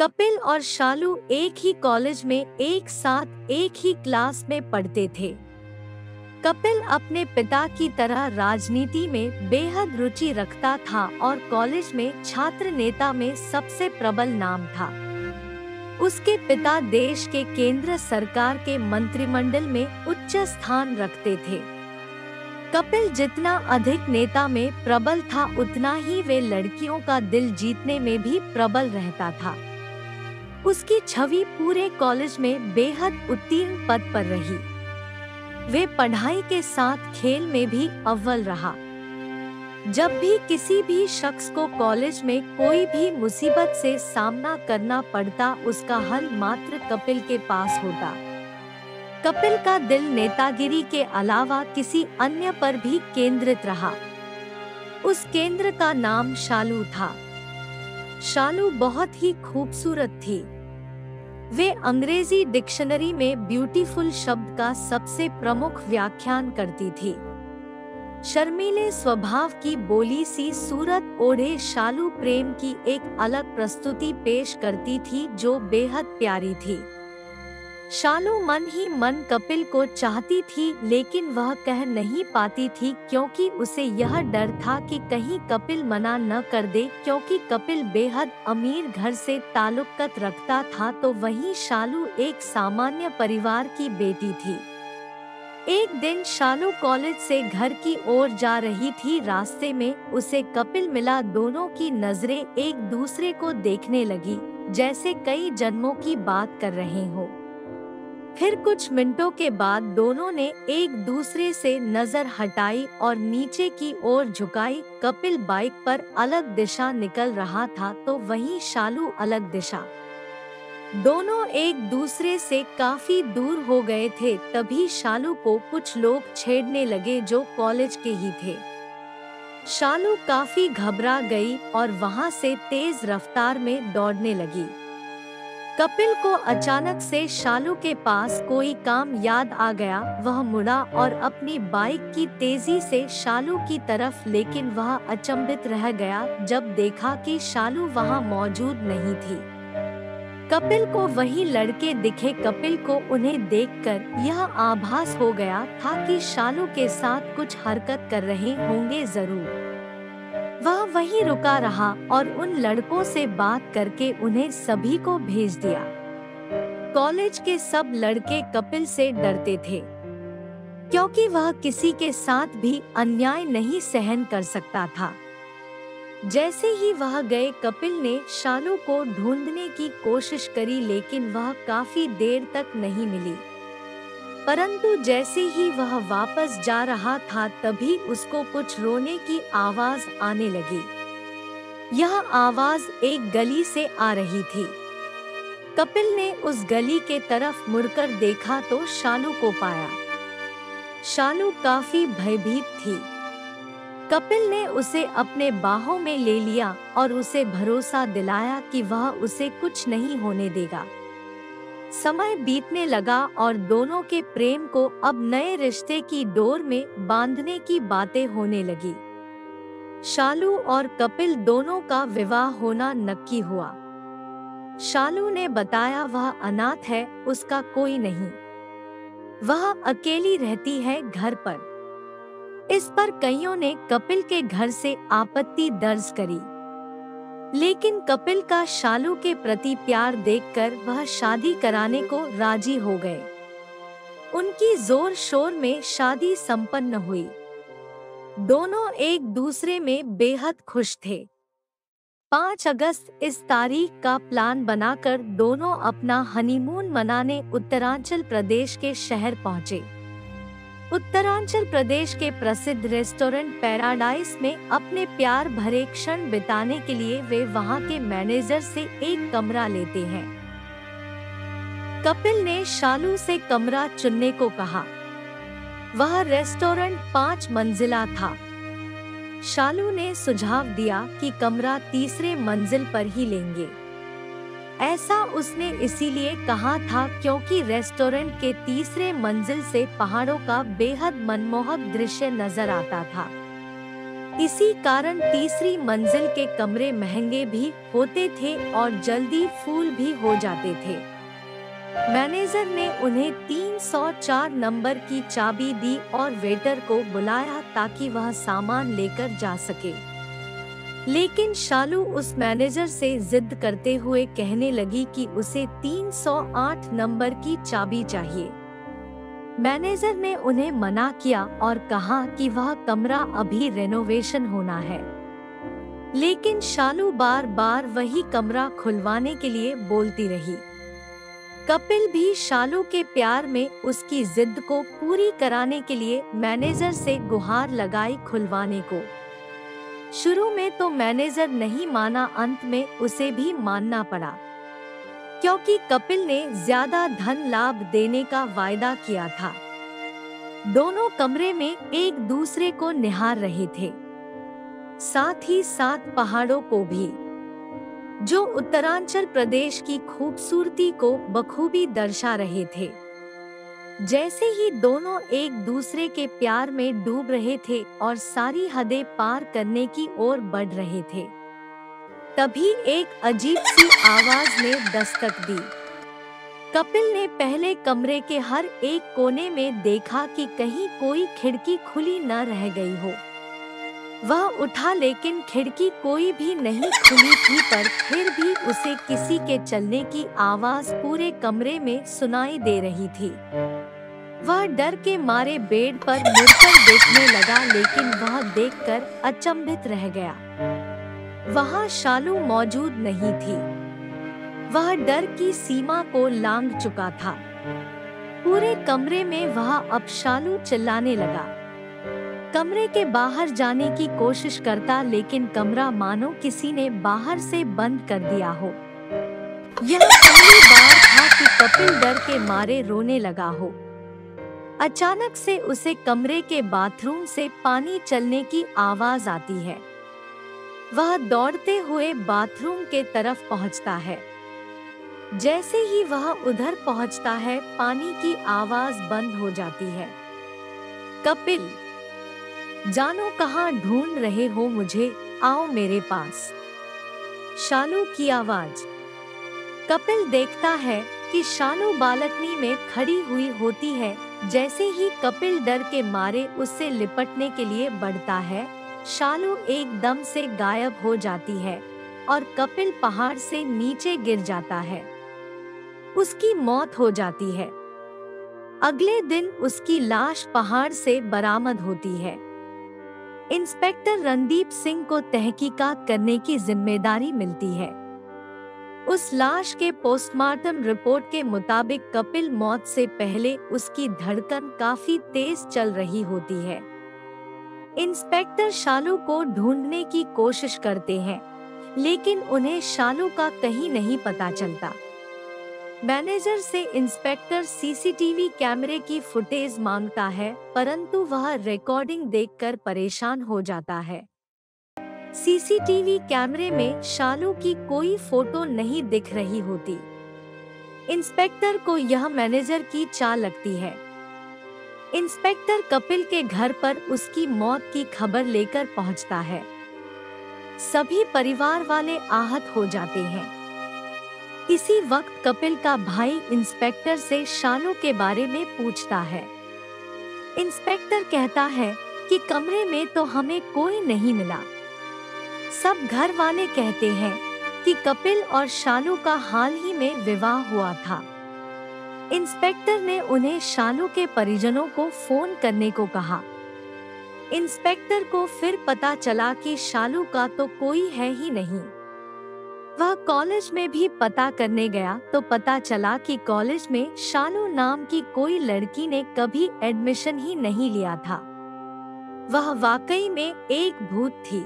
कपिल और शालू एक ही कॉलेज में, एक साथ, एक ही क्लास में पढ़ते थे। कपिल अपने पिता की तरह राजनीति में बेहद रुचि रखता था और कॉलेज में छात्र नेता में सबसे प्रबल नाम था। उसके पिता देश के केंद्र सरकार के मंत्रिमंडल में उच्च स्थान रखते थे। कपिल जितना अधिक नेता में प्रबल था, उतना ही वे लड़कियों का दिल जीतने में भी प्रबल रहता था। उसकी छवि पूरे कॉलेज में बेहद उत्तीर्ण पद पर रही। वे पढ़ाई के साथ खेल में भी अव्वल रहा। जब भी किसी भी शख्स को कॉलेज में कोई भी मुसीबत से सामना करना पड़ता, उसका हल मात्र कपिल के पास होता। कपिल का दिल नेतागिरी के अलावा किसी अन्य पर भी केंद्रित रहा। उस केंद्र का नाम शालू था। शालू बहुत ही खूबसूरत थी। वे अंग्रेज़ी डिक्शनरी में ब्यूटीफुल शब्द का सबसे प्रमुख व्याख्यान करती थी। शर्मीले स्वभाव की बोली सी सूरत ओढ़े शालू प्रेम की एक अलग प्रस्तुति पेश करती थी, जो बेहद प्यारी थी। शालू मन ही मन कपिल को चाहती थी, लेकिन वह कह नहीं पाती थी क्योंकि उसे यह डर था कि कहीं कपिल मना न कर दे, क्योंकि कपिल बेहद अमीर घर से ताल्लुकत रखता था तो वहीं शालू एक सामान्य परिवार की बेटी थी। एक दिन शालू कॉलेज से घर की ओर जा रही थी, रास्ते में उसे कपिल मिला, दोनों की नज़रें एक दूसरे को देखने लगी, जैसे कई जन्मों की बात कर रहे हो। फिर कुछ मिनटों के बाद दोनों ने एक दूसरे से नज़र हटाई और नीचे की ओर झुकाई। कपिल बाइक पर अलग दिशा निकल रहा था तो वहीं शालू अलग दिशा। दोनों एक दूसरे से काफ़ी दूर हो गए थे, तभी शालू को कुछ लोग छेड़ने लगे जो कॉलेज के ही थे। शालू काफ़ी घबरा गई और वहाँ से तेज रफ्तार में दौड़ने लगी। कपिल को अचानक से शालू के पास कोई काम याद आ गया, वह मुड़ा और अपनी बाइक की तेज़ी से शालू की तरफ़, लेकिन वह अचंभित रह गया जब देखा कि शालू वहाँ मौजूद नहीं थी। कपिल को वही लड़के दिखे। कपिल को उन्हें देखकर यह आभास हो गया था कि शालू के साथ कुछ हरकत कर रहे होंगे ज़रूर। वह वहीं रुका रहा और उन लड़कों से बात करके उन्हें सभी को भेज दिया। कॉलेज के सब लड़के कपिल से डरते थे, क्योंकि वह किसी के साथ भी अन्याय नहीं सहन कर सकता था। जैसे ही वह गए, कपिल ने शालू को ढूँढने की कोशिश करी, लेकिन वह काफ़ी देर तक नहीं मिली। परंतु जैसे ही वह वापस जा रहा था, तभी उसको कुछ रोने की आवाज़ आने लगी। यह आवाज़ एक गली से आ रही थी। कपिल ने उस गली के तरफ़ मुड़कर देखा तो शालू को पाया। शालू काफ़ी भयभीत थी। कपिल ने उसे अपने बाहों में ले लिया और उसे भरोसा दिलाया कि वह उसे कुछ नहीं होने देगा। समय बीतने लगा और दोनों के प्रेम को अब नए रिश्ते की डोर में बांधने की बातें होने लगी। शालू और कपिल दोनों का विवाह होना नक्की हुआ। शालू ने बताया वह अनाथ है, उसका कोई नहीं। वह अकेली रहती है घर पर। इस पर कईयों ने कपिल के घर से आपत्ति दर्ज करी। लेकिन कपिल का शालू के प्रति प्यार देखकर वह शादी कराने को राज़ी हो गए। उनकी ज़ोर शोर में शादी संपन्न हुई। दोनों एक दूसरे में बेहद खुश थे। पाँच अगस्त इस तारीख का प्लान बनाकर दोनों अपना हनीमून मनाने उत्तरांचल प्रदेश के शहर पहुँचे। उत्तरांचल प्रदेश के प्रसिद्ध रेस्टोरेंट पैराडाइज में अपने प्यार भरे क्षण बिताने के लिए वे वहाँ के मैनेजर से एक कमरा लेते हैं। कपिल ने शालू से कमरा चुनने को कहा। वह रेस्टोरेंट पाँच मंजिला था। शालू ने सुझाव दिया कि कमरा तीसरे मंजिल पर ही लेंगे। ऐसा उसने इसीलिए कहा था क्योंकि रेस्टोरेंट के तीसरे मंजिल से पहाड़ों का बेहद मनमोहक दृश्य नज़र आता था। इसी कारण तीसरी मंजिल के कमरे महँगे भी होते थे और जल्दी फूल भी हो जाते थे। मैनेजर ने उन्हें 304 नंबर की चाबी दी और वेटर को बुलाया ताकि वह सामान लेकर जा सके। लेकिन शालू उस मैनेजर से जिद करते हुए कहने लगी कि उसे 308 नंबर की चाबी चाहिए। मैनेजर ने उन्हें मना किया और कहा कि वह कमरा अभी रेनोवेशन होना है। लेकिन शालू बार बार वही कमरा खुलवाने के लिए बोलती रही। कपिल भी शालू के प्यार में उसकी जिद को पूरी कराने के लिए मैनेजर से गुहार लगाई खुलवाने को। शुरू में तो मैनेजर नहीं माना, अंत में उसे भी मानना पड़ा। क्योंकि कपिल ने ज़्यादा धन लाभ देने का वायदा किया था। दोनों कमरे में एक दूसरे को निहार रहे थे। साथ ही साथ पहाड़ों को भी। जो उत्तरांचल प्रदेश की खूबसूरती को बखूबी दर्शा रहे थे। जैसे ही दोनों एक दूसरे के प्यार में डूब रहे थे और सारी हदें पार करने की ओर बढ़ रहे थे, तभी एक अजीब सी आवाज़ ने दस्तक दी। कपिल ने पहले कमरे के हर एक कोने में देखा कि कहीं कोई खिड़की खुली न रह गई हो। वह उठा लेकिन खिड़की कोई भी नहीं खुली थी पर फिर भी उसे किसी के चलने की आवाज़ पूरे कमरे में सुनाई दे रही थी। वह डर के मारे बेड पर मुड़कर देखने लगा लेकिन वह देखकर अचंभित रह गया। वहाँ शालू मौजूद नहीं थी। वह डर की सीमा को लांग चुका था। पूरे कमरे में वह अब शालू चिल्लाने लगा। कमरे के बाहर जाने की कोशिश करता, लेकिन कमरा मानो किसी ने बाहर से बंद कर दिया हो। यह पहली बार था कि कपिल डर के मारे रोने लगा हो। अचानक से उसे कमरे के बाथरूम से पानी चलने की आवाज़ आती है। वह दौड़ते हुए बाथरूम के तरफ़ पहुँचता है। जैसे ही वह उधर पहुँचता है, पानी की आवाज़ बंद हो जाती है। कपिल जानो कहाँ ढूंढ रहे हो मुझे, आओ मेरे पास। शालू की आवाज़। कपिल देखता है कि शालू बालकनी में खड़ी हुई होती है, जैसे ही कपिल डर के मारे उससे लिपटने के लिए बढ़ता है, शालू एकदम से गायब हो जाती है और कपिल पहाड़ से नीचे गिर जाता है। उसकी मौत हो जाती है। अगले दिन उसकी लाश पहाड़ से बरामद होती है। इंस्पेक्टर रणदीप सिंह को तहकीकात करने की ज़िम्मेदारी मिलती है। उस लाश के पोस्टमार्टम रिपोर्ट के मुताबिक कपिल मौत से पहले उसकी धड़कन काफ़ी तेज चल रही होती है। इंस्पेक्टर शालू को ढूँढने की कोशिश करते हैं, लेकिन उन्हें शालू का कहीं नहीं पता चलता। मैनेजर से इंस्पेक्टर सीसीटीवी कैमरे की फुटेज माँगता है, परंतु वह रिकॉर्डिंग देखकर परेशान हो जाता है। सीसीटीवी कैमरे में शालू की कोई फ़ोटो नहीं दिख रही होती। इंस्पेक्टर को यह मैनेजर की चाल लगती है। इंस्पेक्टर कपिल के घर पर उसकी मौत की खबर लेकर पहुँचता है। सभी परिवार वाले आहत हो जाते हैं। इसी वक्त कपिल का भाई इंस्पेक्टर से शालू के बारे में पूछता है। इंस्पेक्टर कहता है कि कमरे में तो हमें कोई नहीं मिला। सब घर वाले कहते हैं कि कपिल और शालू का हाल ही में विवाह हुआ था। इंस्पेक्टर ने उन्हें शालू के परिजनों को फ़ोन करने को कहा। इंस्पेक्टर को फिर पता चला कि शालू का तो कोई है ही नहीं। वह कॉलेज में भी पता करने गया तो पता चला कि कॉलेज में शालू नाम की कोई लड़की ने कभी एडमिशन ही नहीं लिया था। वह वाकई में एक भूत थी।